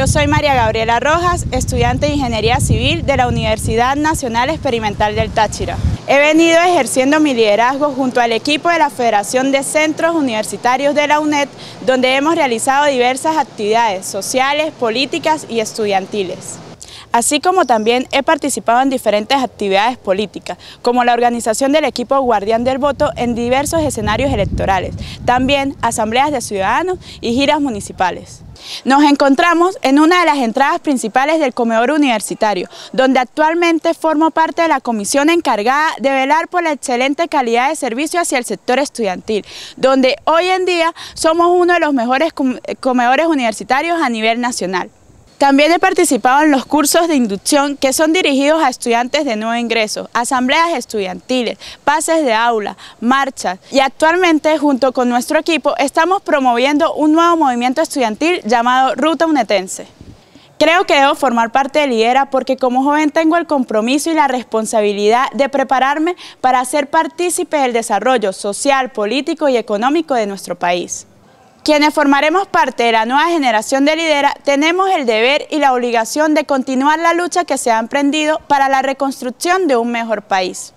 Yo soy María Gabriela Rojas, estudiante de Ingeniería Civil de la Universidad Nacional Experimental del Táchira. He venido ejerciendo mi liderazgo junto al equipo de la Federación de Centros Universitarios de la UNED, donde hemos realizado diversas actividades sociales, políticas y estudiantiles así como también he participado en diferentes actividades políticas, como la organización del equipo Guardián del Voto en diversos escenarios electorales, también asambleas de ciudadanos y giras municipales. Nos encontramos en una de las entradas principales del comedor universitario, donde actualmente formo parte de la comisión encargada de velar por la excelente calidad de servicio hacia el sector estudiantil, donde hoy en día somos uno de los mejores comedores universitarios a nivel nacional. También he participado en los cursos de inducción que son dirigidos a estudiantes de nuevo ingreso, asambleas estudiantiles, pases de aula, marchas y actualmente junto con nuestro equipo estamos promoviendo un nuevo movimiento estudiantil llamado Ruta Unetense. Creo que debo formar parte de Lidera porque como joven tengo el compromiso y la responsabilidad de prepararme para ser partícipe del desarrollo social, político y económico de nuestro país. Quienes formaremos parte de la nueva generación de Lidera tenemos el deber y la obligación de continuar la lucha que se ha emprendido para la reconstrucción de un mejor país.